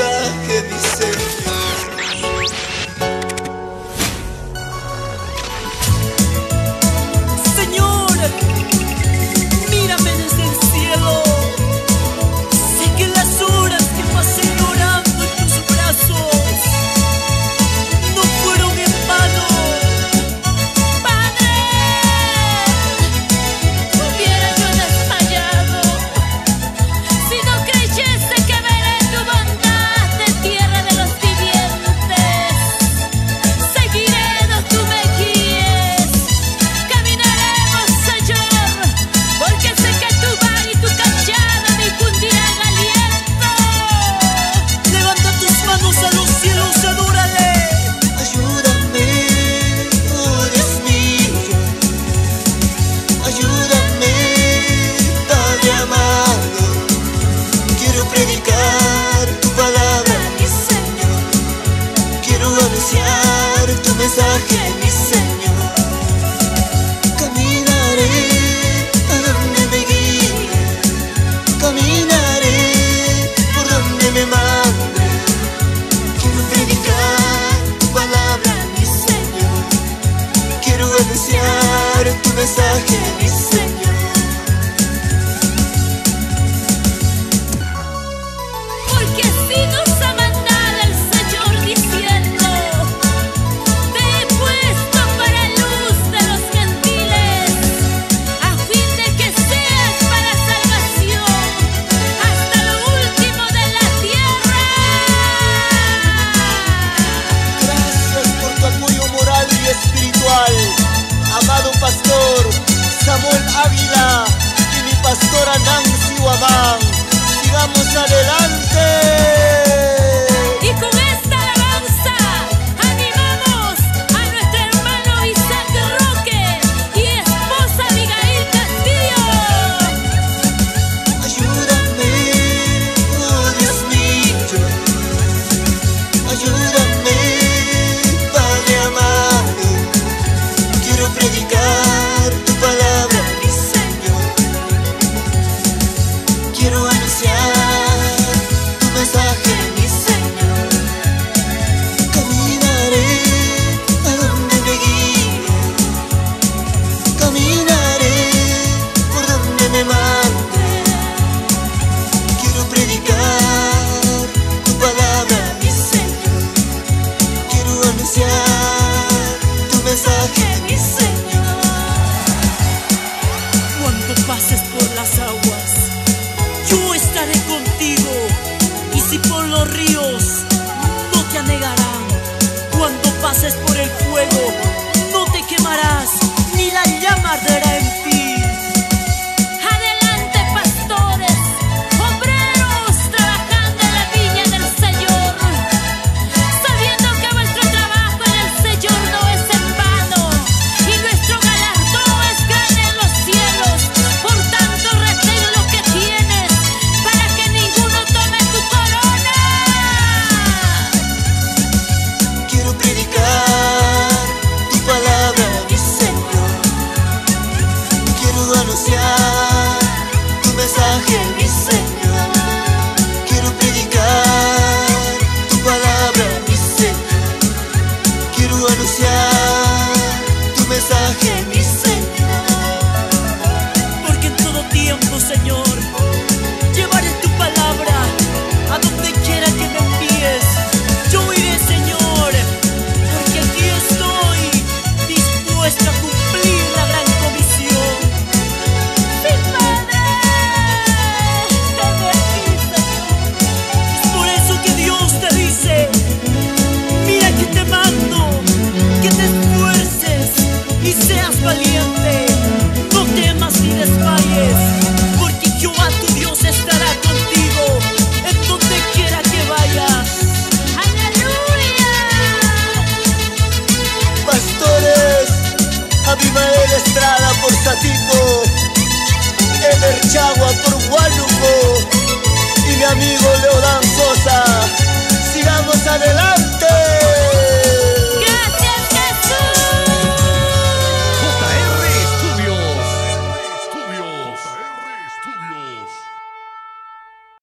mensaje dice gdzie mi syn.